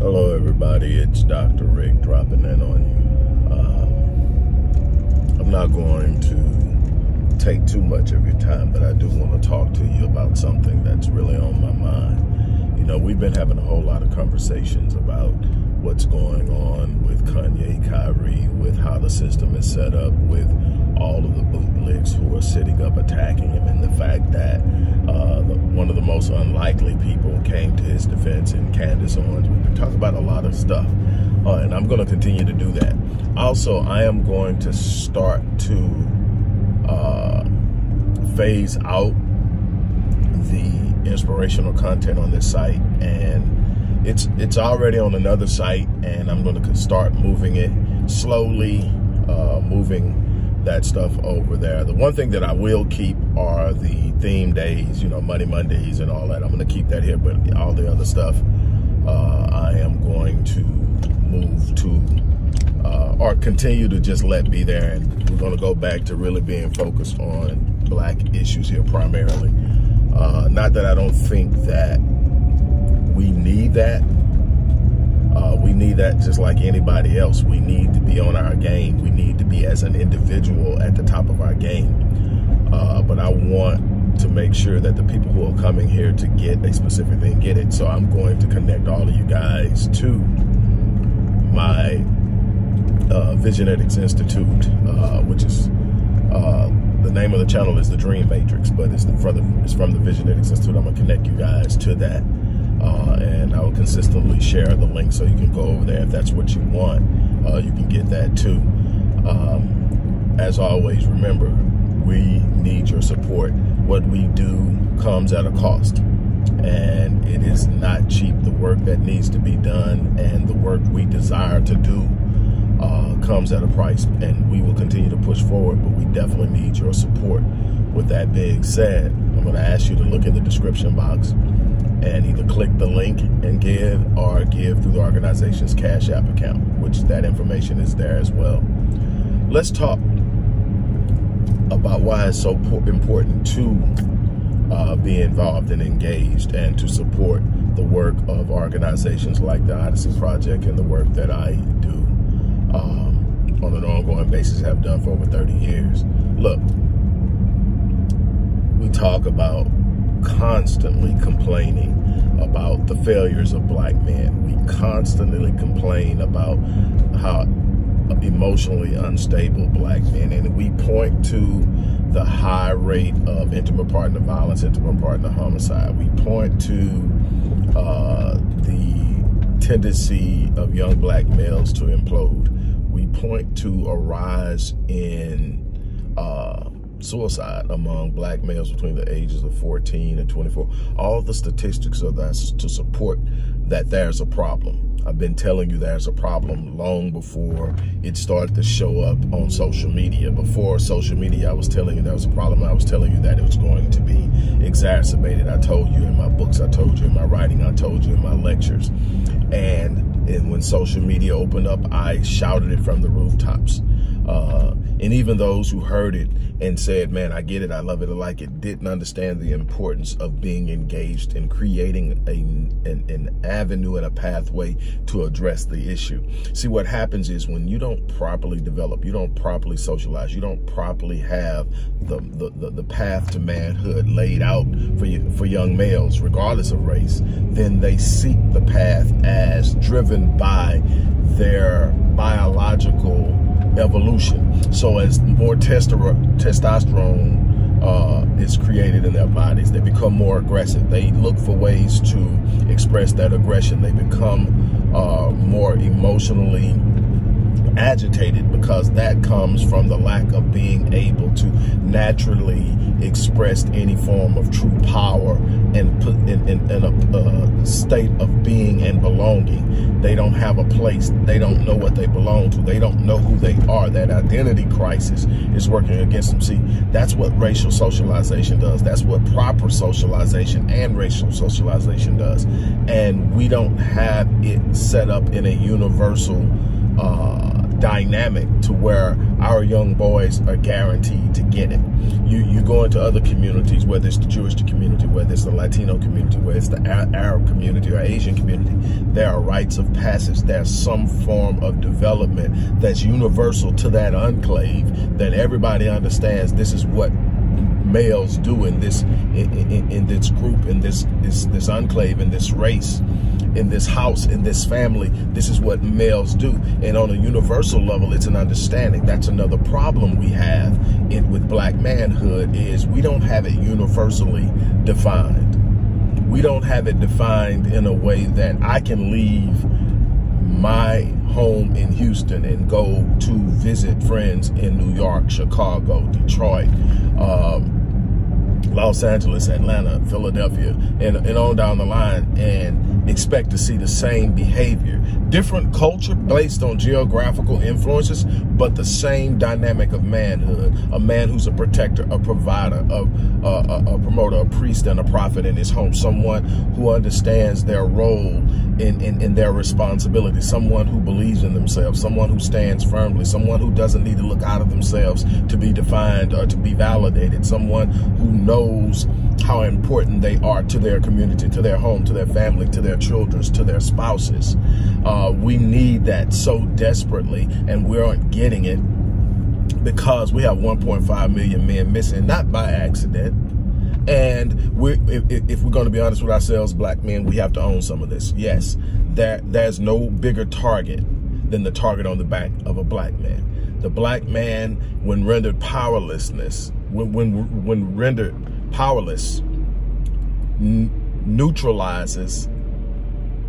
Hello, everybody. It's Dr. Rick dropping in on you. Um, I'm not going to take too much of your time, but I do want to talk to you about something that's really on my mind. You know, we've been having a whole lot of conversations about what's going on with Kanye, Kyrie, with how the system is set up, with all of the bootlicks who are sitting up attacking him, and the fact that uh, the, one of the most unlikely people came to his defense in Candace Owens. We've been talking about a lot of stuff, uh, and I'm going to continue to do that. Also, I am going to start to uh, phase out the inspirational content on this site and it's it's already on another site and I'm going to start moving it slowly uh, moving that stuff over there. The one thing that I will keep are the theme days, you know, Money Mondays and all that. I'm going to keep that here, but all the other stuff, uh, I am going to move to, uh, or continue to just let be there. And we're going to go back to really being focused on black issues here primarily. Uh, not that I don't think that we need that uh, we need that just like anybody else. We need to be on our game. We need to be as an individual at the top of our game. Uh, but I want to make sure that the people who are coming here to get a specific thing get it. So I'm going to connect all of you guys to my uh, Visionetics Institute, uh, which is uh, the name of the channel is the Dream Matrix, but it's, from the, it's from the Visionetics Institute. I'm gonna connect you guys to that. Uh, and I will consistently share the link so you can go over there if that's what you want. Uh, you can get that too. Um, as always, remember, we need your support. What we do comes at a cost, and it is not cheap. The work that needs to be done and the work we desire to do uh, comes at a price, and we will continue to push forward, but we definitely need your support. With that being said, I'm going to ask you to look in the description box and either click the link and give or give through the organization's Cash App account, which that information is there as well. Let's talk about why it's so important to uh, be involved and engaged and to support the work of organizations like the Odyssey Project and the work that I do um, on an ongoing basis, have done for over 30 years. Look, we talk about constantly complaining about the failures of black men. We constantly complain about how emotionally unstable black men, and we point to the high rate of intimate partner violence, intimate partner homicide. We point to uh, the tendency of young black males to implode. We point to a rise in uh, suicide among black males between the ages of 14 and 24. All the statistics are there to support that there's a problem. I've been telling you there's a problem long before it started to show up on social media. Before social media, I was telling you there was a problem. I was telling you that it was going to be exacerbated. I told you in my books, I told you in my writing, I told you in my lectures. And, and when social media opened up, I shouted it from the rooftops. Uh, and even those who heard it and said, man, I get it, I love it, I like it, didn't understand the importance of being engaged and creating a, an, an avenue and a pathway to address the issue. See, what happens is when you don't properly develop, you don't properly socialize, you don't properly have the, the, the, the path to manhood laid out for, you, for young males, regardless of race, then they seek the path as driven by their biological evolution. So as more testosterone uh, is created in their bodies, they become more aggressive. They look for ways to express that aggression. They become uh, more emotionally agitated because that comes from the lack of being able to naturally express any form of true power and put in, in, in a uh, state of being and belonging. They don't have a place. They don't know what they belong. They don't know who they are. That identity crisis is working against them. See, that's what racial socialization does. That's what proper socialization and racial socialization does. And we don't have it set up in a universal uh, dynamic to where our young boys are guaranteed to get it. You you go into other communities, whether it's the Jewish community, it's the Latino community, whether it's the Arab community or Asian community, there are rites of passage. There's some form of development that's universal to that enclave that everybody understands this is what males do in this in, in, in this group, in this, this this enclave, in this race in this house, in this family, this is what males do. And on a universal level, it's an understanding. That's another problem we have in, with black manhood is we don't have it universally defined. We don't have it defined in a way that I can leave my home in Houston and go to visit friends in New York, Chicago, Detroit, um, Los Angeles, Atlanta, Philadelphia, and, and on down the line and expect to see the same behavior. Different culture based on geographical influences, but the same dynamic of manhood. A man who's a protector, a provider, a, a, a promoter, a priest, and a prophet in his home. Someone who understands their role in, in, in their responsibility. Someone who believes in themselves. Someone who stands firmly. Someone who doesn't need to look out of themselves to be defined or to be validated. Someone who knows how important they are to their community, to their home, to their family, to their children, to their spouses. Uh, we need that so desperately, and we aren't getting it because we have 1.5 million men missing, not by accident. And we if, if, we're going to be honest with ourselves, black men, we have to own some of this. Yes, there, there's no bigger target than the target on the back of a black man. The black man, when rendered powerlessness, when, when, when rendered powerless, neutralizes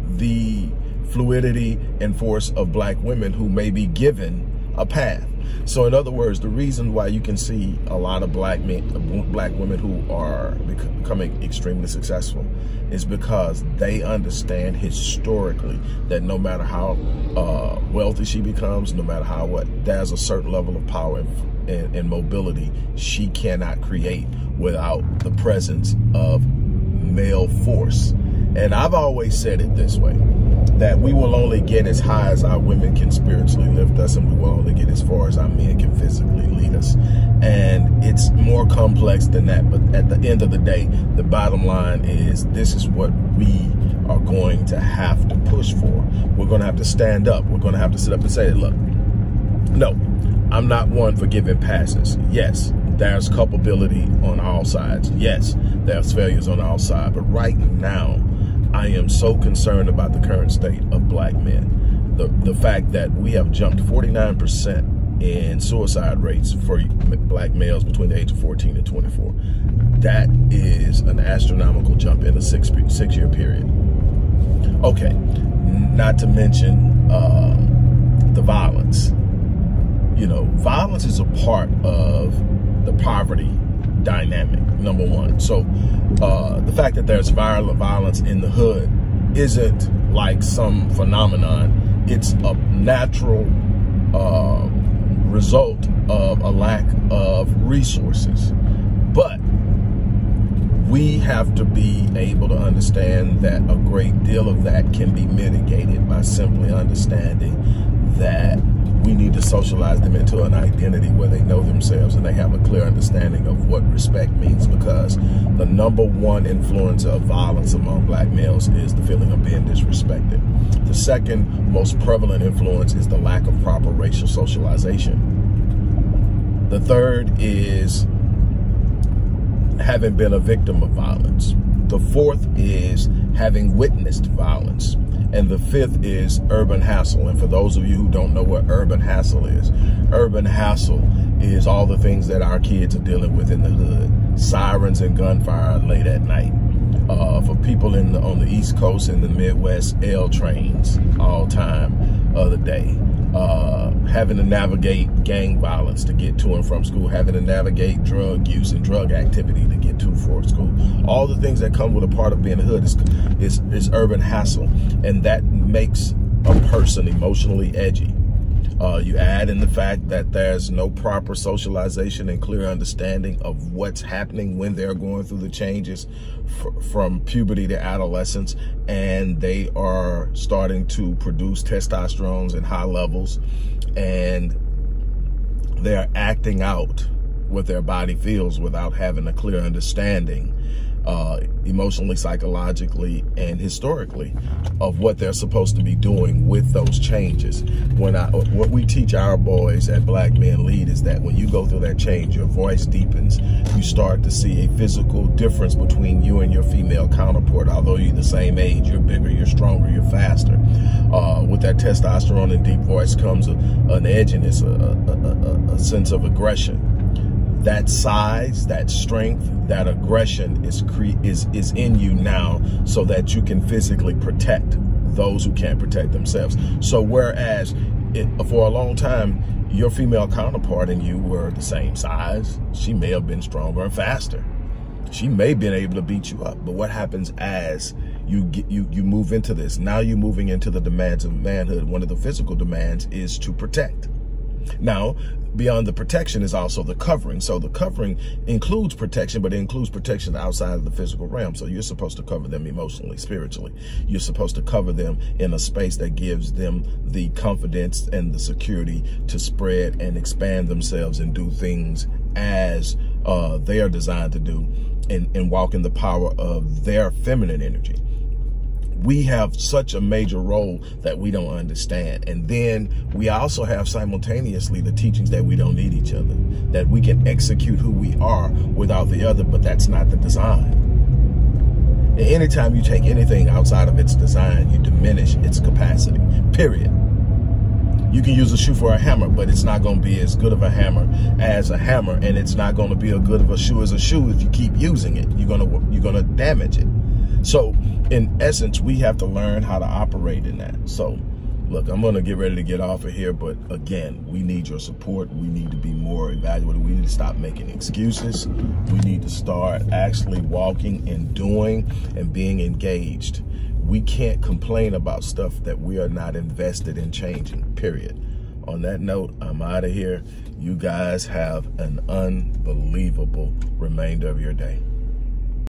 the fluidity and force of black women who may be given a path. So in other words, the reason why you can see a lot of black men, black women who are becoming extremely successful is because they understand historically that no matter how uh, wealthy she becomes, no matter how what, there's a certain level of power and, and, and mobility she cannot create without the presence of male force. And I've always said it this way, that we will only get as high as our women can spiritually lift us, and we will only get as far as our men can physically lead us. And it's more complex than that. But at the end of the day, the bottom line is this is what we are going to have to push for. We're going to have to stand up. We're going to have to sit up and say, look, no, I'm not one for giving passes. Yes, there's culpability on all sides. Yes, there's failures on all sides. But right now, I am so concerned about the current state of black men. The, the fact that we have jumped 49% in suicide rates for black males between the age of 14 and 24. That is an astronomical jump in a six, six year period. Okay, not to mention uh, the violence. You know, violence is a part of the poverty dynamic, number one. So uh, the fact that there's violent violence in the hood isn't like some phenomenon. It's a natural uh, result of a lack of resources. But we have to be able to understand that a great deal of that can be mitigated by simply understanding that we need to socialize them into an identity where they know themselves and they have a clear understanding of what respect means because the number one influence of violence among black males is the feeling of being disrespected. The second most prevalent influence is the lack of proper racial socialization. The third is having been a victim of violence. The fourth is having witnessed violence. And the fifth is urban hassle. And for those of you who don't know what urban hassle is, urban hassle is all the things that our kids are dealing with in the hood. Sirens and gunfire late at night. Uh, for people in the, on the East Coast and the Midwest, L trains all time of the day uh, having to navigate gang violence to get to and from school, having to navigate drug use and drug activity to get to and from school. All the things that come with a part of being a hood is, is, is urban hassle. And that makes a person emotionally edgy. Uh, you add in the fact that there's no proper socialization and clear understanding of what's happening when they're going through the changes from puberty to adolescence, and they are starting to produce testosterone in high levels, and they're acting out what their body feels without having a clear understanding uh, emotionally, psychologically, and historically of what they're supposed to be doing with those changes. When I, what we teach our boys at Black Men Lead is that when you go through that change, your voice deepens. You start to see a physical difference between you and your female counterpart. Although you're the same age, you're bigger, you're stronger, you're faster. Uh, with that testosterone and deep voice comes a, an edginess, a, a, a, a sense of aggression that size, that strength, that aggression is is is in you now so that you can physically protect those who can't protect themselves. So whereas it, for a long time, your female counterpart and you were the same size, she may have been stronger and faster. She may have been able to beat you up. But what happens as you get you you move into this? Now you're moving into the demands of manhood. One of the physical demands is to protect. Now, beyond the protection is also the covering. So the covering includes protection, but it includes protection outside of the physical realm. So you're supposed to cover them emotionally, spiritually. You're supposed to cover them in a space that gives them the confidence and the security to spread and expand themselves and do things as uh, they are designed to do and, and walk in the power of their feminine energy we have such a major role that we don't understand. And then we also have simultaneously the teachings that we don't need each other, that we can execute who we are without the other, but that's not the design. And anytime you take anything outside of its design, you diminish its capacity, period. You can use a shoe for a hammer, but it's not going to be as good of a hammer as a hammer, and it's not going to be as good of a shoe as a shoe if you keep using it. You're going to you're going to damage it. So in essence, we have to learn how to operate in that. So look, I'm going to get ready to get off of here. But again, we need your support. We need to be more evaluated. We need to stop making excuses. We need to start actually walking and doing and being engaged. We can't complain about stuff that we are not invested in changing, period. On that note, I'm out of here. You guys have an unbelievable remainder of your day.